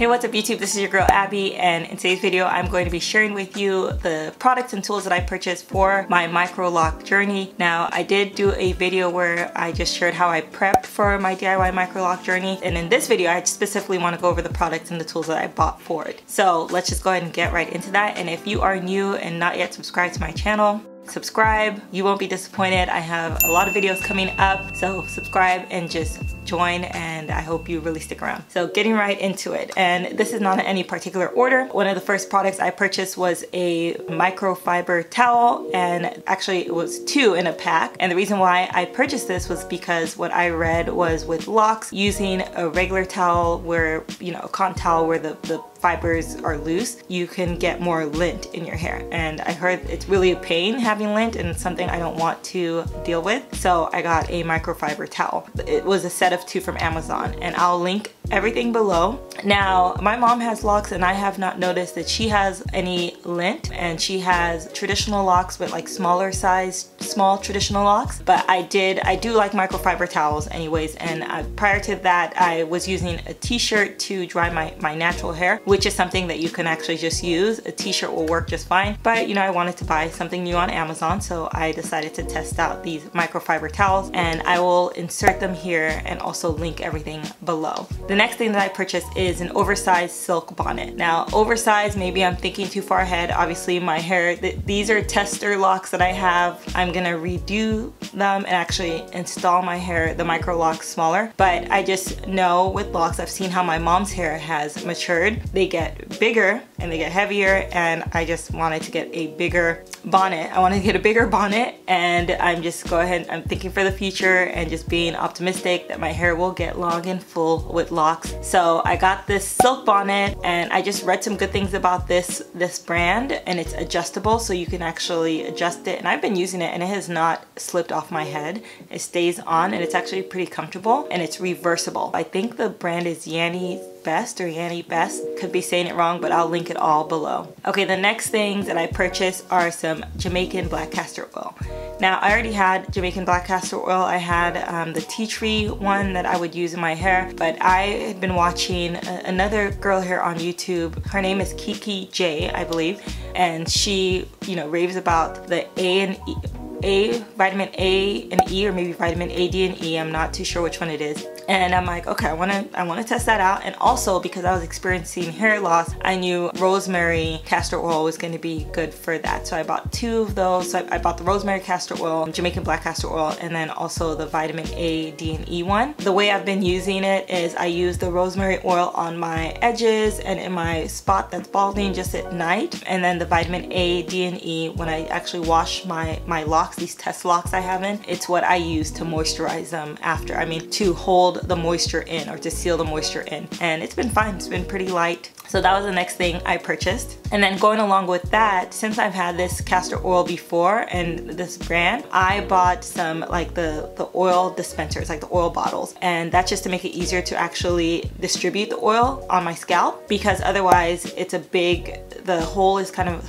Hey what's up YouTube, this is your girl Abie and in today's video I'm going to be sharing with you the products and tools that I purchased for my micro loc journey. Now I did do a video where I just shared how I prepped for my DIY micro loc journey and in this video I specifically want to go over the products and the tools that I bought for it. So let's just go ahead and get right into that and if you are new and not yet subscribed to my channel subscribe you won't be disappointed I have a lot of videos coming up so subscribe and just join and I hope you really stick around. So getting right into it and this is not in any particular order. One of the first products I purchased was a microfiber towel and actually it was two in a pack and the reason why I purchased this was because what I read was with locs using a regular towel where you know a cotton towel where the, the fibers are loose, you can get more lint in your hair. And I heard it's really a pain having lint and it's something I don't want to deal with. So I got a microfiber towel. It was a set of two from Amazon and I'll link everything below. Now, my mom has locs and I have not noticed that she has any lint and she has traditional locs but like smaller size, small traditional locs. But I did, I do like microfiber towels anyways and I, prior to that I was using a t-shirt to dry my, my natural hair which is something that you can actually just use. A t-shirt will work just fine. But you know, I wanted to buy something new on Amazon so I decided to test out these microfiber towels and I will insert them here and also link everything below. The next thing that I purchased is an oversized silk bonnet. Now oversized, maybe I'm thinking too far ahead. Obviously my hair, th these are tester locs that I have. I'm gonna redo them and actually install my hair, the micro locs smaller. But I just know with locs, I've seen how my mom's hair has matured. They get bigger and they get heavier and I just wanted to get a bigger bonnet. I wanted to get a bigger bonnet and I'm just go ahead, I'm thinking for the future and just being optimistic that my hair will get long and full with locs so I got this silk bonnet and I just read some good things about this, this brand and it's adjustable so you can actually adjust it. And I've been using it and it has not slipped off my head. It stays on and it's actually pretty comfortable and it's reversible. I think the brand is Yanni Best or Yanni Best. Could be saying it wrong, but I'll link it all below. Okay, the next things that I purchased are some Jamaican black castor oil. Now, I already had Jamaican black castor oil. I had um, the tea tree one that I would use in my hair, but I had been watching another girl here on YouTube. Her name is Kiki J, I believe, and she, you know, raves about the A and E a, vitamin A and E, or maybe vitamin A, D, and E. I'm not too sure which one it is. And I'm like, okay, I wanna, I wanna test that out. And also because I was experiencing hair loss, I knew rosemary castor oil was gonna be good for that. So I bought two of those. So I, I bought the rosemary castor oil, Jamaican black castor oil, and then also the vitamin A, D, and E one. The way I've been using it is I use the rosemary oil on my edges and in my spot that's balding just at night. And then the vitamin A, D, and E when I actually wash my, my locs locs, these test locs I have in, it's what I use to moisturize them after. I mean, to hold the moisture in or to seal the moisture in. And it's been fine, it's been pretty light. So that was the next thing I purchased. And then going along with that, since I've had this castor oil before and this brand, I bought some like the, the oil dispensers, like the oil bottles. And that's just to make it easier to actually distribute the oil on my scalp because otherwise it's a big, the hole is kind of,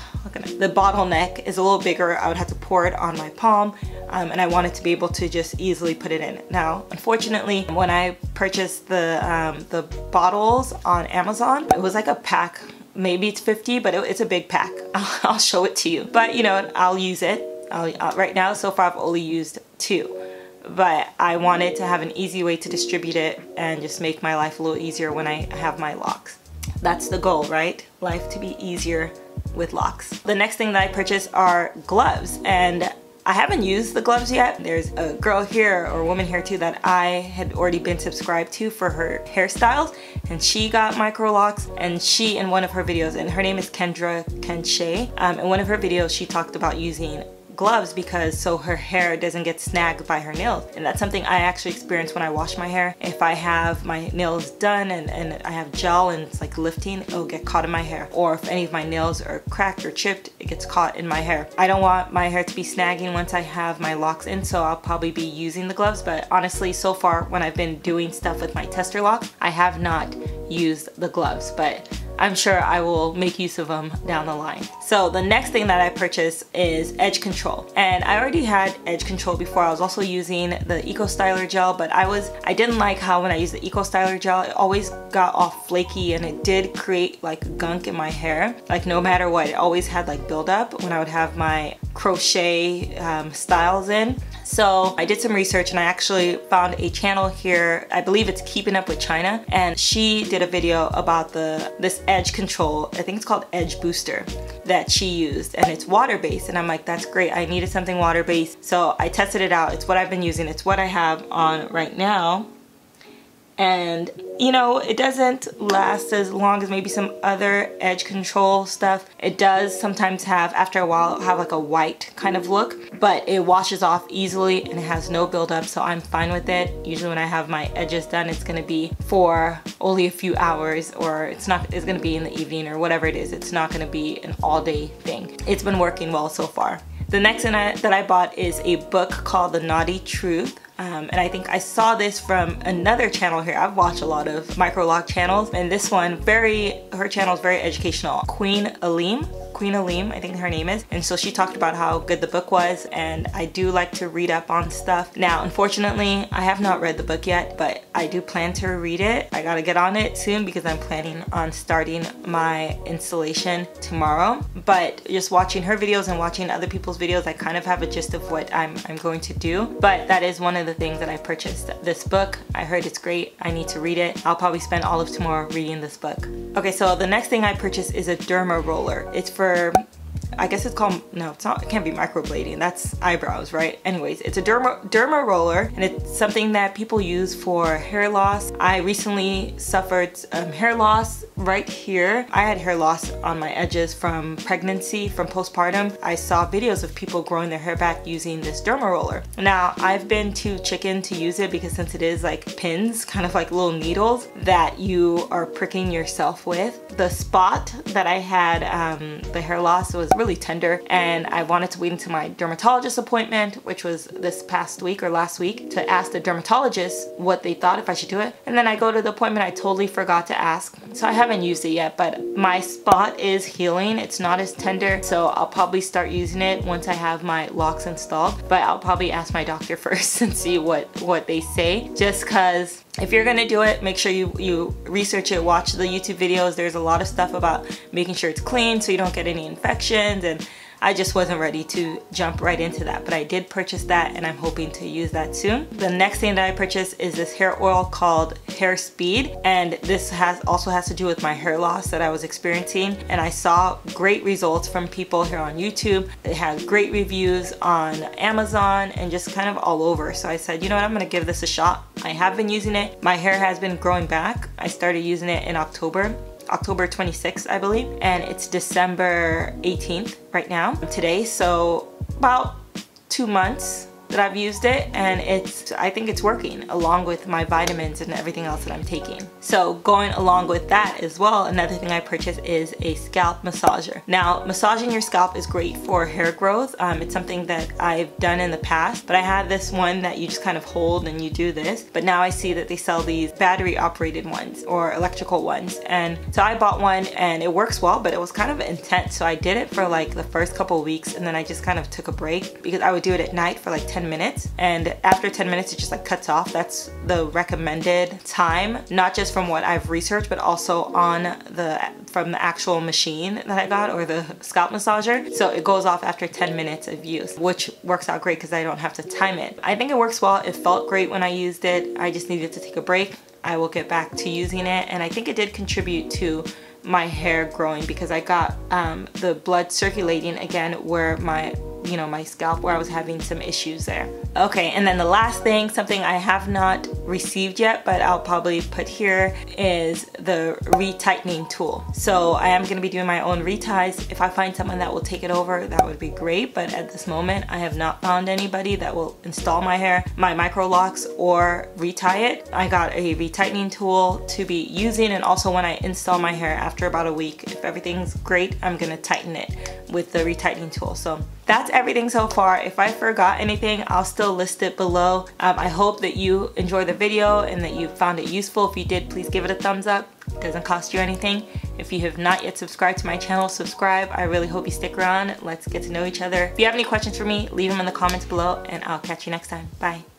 the bottleneck is a little bigger. I would have to pour it on my palm um, and I wanted to be able to just easily put it in. Now, unfortunately, when I purchased the, um, the bottles on Amazon, it was like a pack. Maybe it's 50 but it, it's a big pack. I'll, I'll, show it to you. But you know I'll use it. I'll, uh, right now so far I've only used two. But I wanted to have an easy way to distribute it and just make my life a little easier when I have my locs. That's the goal right? Life to be easier with locs. The next thing that I purchased are gloves. And I haven't used the gloves yet. There's a girl here or woman here too that I had already been subscribed to for her hairstyles and she got micro locs and she in one of her videos and her name is Kendra Kenche um, in one of her videos she talked about using gloves because so her hair doesn't get snagged by her nails. And that's something I actually experience when I wash my hair. If I have my nails done and, and I have gel and it's like lifting, it'll get caught in my hair. Or if any of my nails are cracked or chipped, it gets caught in my hair. I don't want my hair to be snagging once I have my locs in, so I'll probably be using the gloves. But honestly, so far when I've been doing stuff with my tester locs, I have not used the gloves. But I'm sure I will make use of them down the line. So the next thing that I purchased is edge control. And I already had edge control before. I was also using the Eco Styler gel, but I was I didn't like how when I used the Eco Styler gel, it always got off flaky and it did create like gunk in my hair. Like no matter what, it always had like buildup when I would have my crochet um, styles in. So I did some research and I actually found a channel here, I believe it's Keeping Up with China, and she did a video about the this edge control, I think it's called Edge Booster, that she used. And it's water-based. And I'm like that's great, I needed something water-based. So I tested it out, it's what I've been using, it's what I have on right now and you know it doesn't last as long as maybe some other edge control stuff. It does sometimes have after a while have like a white kind of look but it washes off easily and it has no buildup so I'm fine with it. Usually when I have my edges done it's gonna be for only a few hours or it's not it's gonna be in the evening or whatever it is. It's not gonna be an all-day thing. It's been working well so far. The next thing I, that I bought is a book called The Knotty Truth um, and I think I saw this from another channel here. I've watched a lot of micro loc channels and this one very, her channel is very educational. Queen Alim Queen Alim, I think her name is. And so she talked about how good the book was and I do like to read up on stuff. Now, unfortunately, I have not read the book yet, but I do plan to read it. I gotta get on it soon because I'm planning on starting my installation tomorrow. But just watching her videos and watching other people's videos, I kind of have a gist of what I'm, I'm going to do. But that is one of the things that I purchased. This book, I heard it's great. I need to read it. I'll probably spend all of tomorrow reading this book. Okay, so the next thing I purchased is a derma roller. It's for for I guess it's called, no, it's not, it can't be microblading. That's eyebrows, right? Anyways, it's a derma, derma roller and it's something that people use for hair loss. I recently suffered um, hair loss right here. I had hair loss on my edges from pregnancy, from postpartum. I saw videos of people growing their hair back using this derma roller. Now, I've been too chicken to use it because since it is like pins, kind of like little needles that you are pricking yourself with. The spot that I had um, the hair loss was really tender and I wanted to wait until my dermatologist appointment, which was this past week or last week, to ask the dermatologist what they thought if I should do it. And then I go to the appointment, I totally forgot to ask. So I haven't used it yet, but my spot is healing. It's not as tender, so I'll probably start using it once I have my locs installed. But I'll probably ask my doctor first and see what, what they say, just cause if you're gonna do it, make sure you, you research it, watch the YouTube videos. There's a lot of stuff about making sure it's clean so you don't get any infections and I just wasn't ready to jump right into that, but I did purchase that and I'm hoping to use that soon. The next thing that I purchased is this hair oil called Hair Speed, and this has also has to do with my hair loss that I was experiencing, and I saw great results from people here on YouTube. They had great reviews on Amazon and just kind of all over. So I said, you know what, I'm gonna give this a shot. I have been using it. My hair has been growing back. I started using it in October October 26th, I believe, and it's December 18th right now, today. So about two months that I've used it and it's I think it's working along with my vitamins and everything else that I'm taking. So going along with that as well, another thing I purchased is a scalp massager. Now massaging your scalp is great for hair growth. Um, it's something that I've done in the past, but I had this one that you just kind of hold and you do this. But now I see that they sell these battery operated ones or electrical ones. And so I bought one and it works well, but it was kind of intense. So I did it for like the first couple weeks and then I just kind of took a break because I would do it at night for like 10 10 minutes and after 10 minutes it just like cuts off. That's the recommended time, not just from what I've researched but also on the from the actual machine that I got or the scalp massager. So it goes off after 10 minutes of use, which works out great because I don't have to time it. I think it works well. It felt great when I used it. I just needed to take a break. I will get back to using it and I think it did contribute to my hair growing because I got um, the blood circulating again where my you know, my scalp where I was having some issues there. Okay, and then the last thing, something I have not received yet, but I'll probably put here is the retightening tool. So I am gonna be doing my own reties. If I find someone that will take it over, that would be great. But at this moment, I have not found anybody that will install my hair, my micro locs or retie it. I got a retightening tool to be using and also when I install my hair after about a week, if everything's great, I'm gonna tighten it with the retightening tool. So that's everything so far. If I forgot anything, I'll still list it below. Um, I hope that you enjoy the video and that you found it useful. If you did, please give it a thumbs up. It doesn't cost you anything. If you have not yet subscribed to my channel, subscribe. I really hope you stick around. Let's get to know each other. If you have any questions for me, leave them in the comments below and I'll catch you next time. Bye.